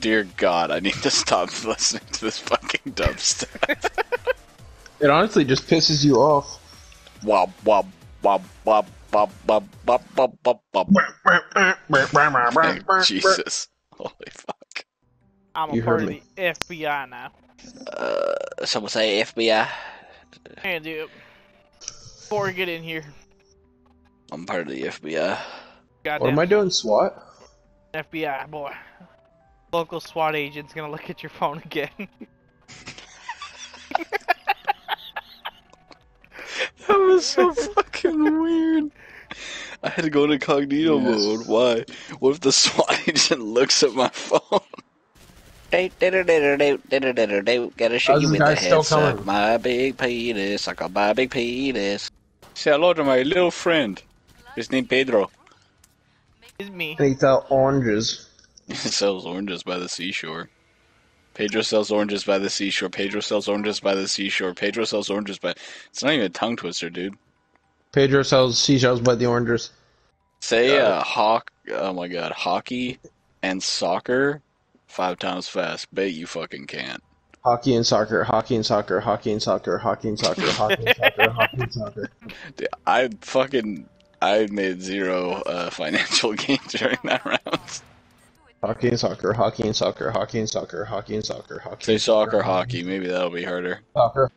Dear God, I need to stop listening to this fucking dubstep. It honestly just pisses you off. Wob wob wob wob wob wob wob wob wob wob. Jesus. Holy fuck. I'm a You part heard of me. the FBI now. Uh, someone say FBI. And dude, before we get in here, I'm part of the FBI. goddamn What am I doing, SWAT? FBI boy, local SWAT agent's gonna look at your phone again. That was so fucking weird. I had to go into incognito Yes. mode. Why? What if the SWAT agent looks at my phone? Gotta shoot you with the still head, suck coming? my big penis, suck on my big penis. Say hello to my little friend. His name Pedro. It's me. And he thought oranges. He sells oranges by the seashore. Pedro sells oranges by the seashore. Pedro sells oranges by the seashore. Pedro sells oranges by. It's not even a tongue twister, dude. Pedro sells seashells by the oranges. Say Got uh, hawk. Oh my god, hockey and soccer five times fast. Bet you fucking can't. Hockey and soccer, hockey and soccer, hockey and soccer, hockey and soccer, hockey and soccer, hockey and soccer. Dude, I fucking I made zero uh, financial gain during that round. Hockey and soccer, hockey and soccer, hockey and soccer, hockey and soccer, hockey. Say soccer, hockey. Maybe that'll be harder. Soccer,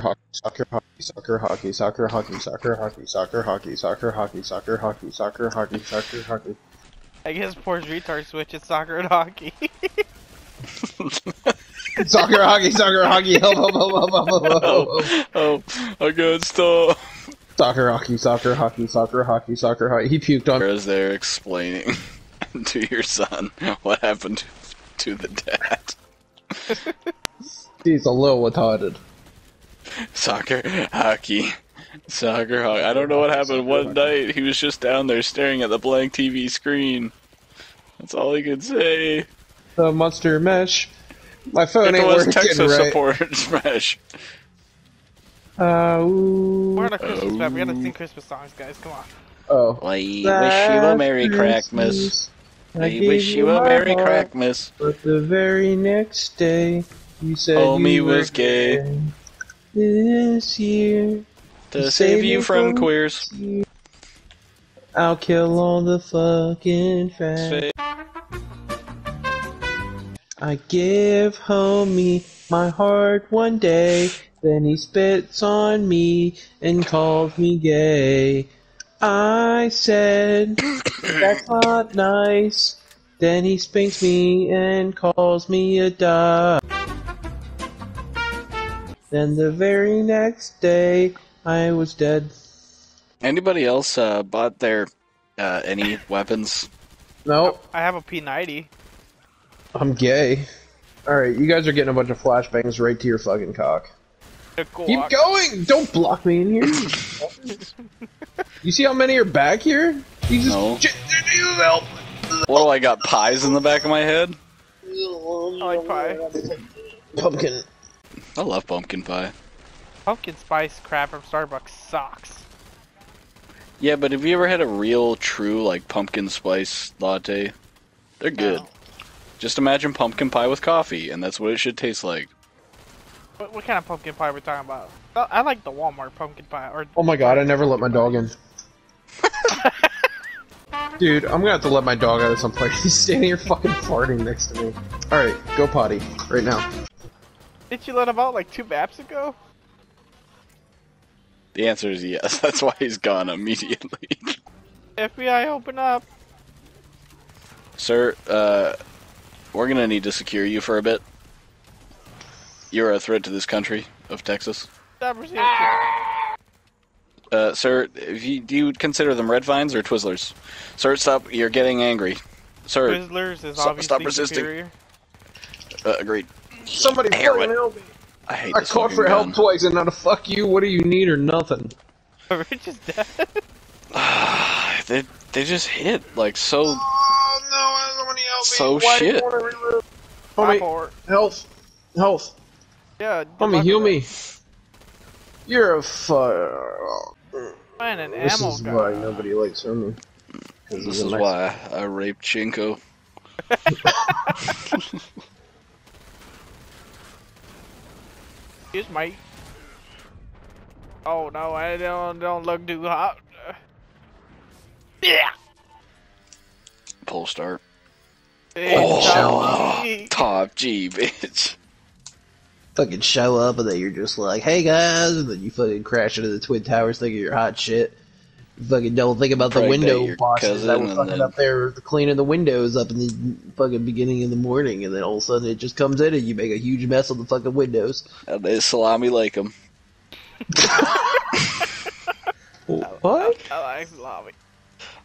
hockey, soccer, hockey, soccer, hockey, soccer, hockey, soccer, hockey, soccer, hockey, soccer, hockey, soccer, hockey, soccer, hockey, soccer, hockey, soccer, hockey. I guess poor's retard switch is soccer and hockey. Soccer, hockey, soccer, hockey, help, help, help, help, help, help, help, help. oh, I got stuff. Soccer, hockey, soccer, hockey, soccer, hockey, soccer, hockey. He puked on. As they're explaining to your son what happened to the dad. He's a little retarded. Soccer, hockey, soccer, hockey. I don't know what happened one night. He was just down there staring at the blank TV screen. That's all he could say. The monster mesh. My phone It ain't was working Texas right. support smash. Uh, ooh. We're on a Christmas map. We gotta sing Christmas songs, guys. Come on. Oh. I wish you a Merry Crackmas. I wish you a Merry heart, Crackmas. But the very next day, you said Homie you was were gay. This year, To save you from queers. I'll kill all the fucking fans. I give homie my heart one day, then he spits on me and calls me gay. I said, that's not nice. Then he spanks me and calls me a dog. Then the very next day, I was dead. Anybody else uh, bought their uh, any weapons? Nope, I have a P90. I'm gay. Alright, you guys are getting a bunch of flashbangs right to your fucking cock. A cool Keep going! Don't block me in here. you see how many are back here? You just No. J- help. What do I got? Pies in the back of my head? I like pie. Pumpkin. I love pumpkin pie. Pumpkin spice crap from Starbucks sucks. Yeah, but have you ever had a real, true, like, pumpkin spice latte? They're good. No. Just imagine pumpkin pie with coffee, and that's what it should taste like. What, what kind of pumpkin pie are we talking about? I, I like the Walmart pumpkin pie. Or Oh my god, I never let my dog in. Dude, I'm gonna have to let my dog out of some place. He's standing here fucking farting next to me. Alright, go potty. Right now. Did you let him out like two maps ago? The answer is yes. That's why he's gone immediately. FBI, open up. Sir, uh, we're gonna need to secure you for a bit. You're a threat to this country of Texas. Stop receiving Uh, sir, if you, do you consider them red vines or Twizzlers? Sir, stop. You're getting angry. Sir, Twizzlers is Stop- obviously stop resisting. superior. uh, agreed. Somebody Damn fucking help me. I hate I this called fucking for help gun. twice and not a fuck you, what do you need or nothing? Rich is dead. they, they just hit, like, so... Oh no, somebody help So Why do you shit. Homie, health. Health. Let me heal me. You're a fire. Find an this ammo is gun. why nobody likes Herman. This is nice why I, I raped Chinko. Excuse me. Oh no, I don't don't look too hot. Yeah. Pull start. Hey, oh, top G, bitch. Fucking show up and then you're just like, hey guys, and then you fucking crash into the Twin Towers thinking you're hot shit. You fucking don't think about the Pregnant window your bosses that cousin were fucking then- up there cleaning the windows up in the fucking beginning of the morning, and then all of a sudden it just comes in and you make a huge mess on the fucking windows. And they salami like him. What? I like salami.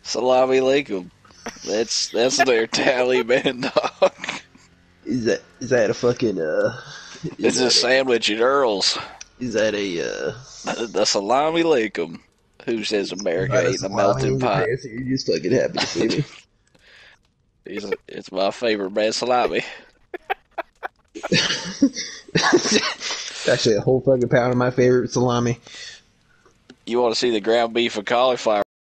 Salami like him. That's that's their Taliban dog. Is that is that a fucking uh? It's Is a sandwich at Earl's. is that a uh? The, salami him. Who says America ain't a melting pot? You're just fucking happy to see me. It's, it's my favorite man salami. Actually a whole fucking pound of my favorite salami. You want to see the ground beef and cauliflower?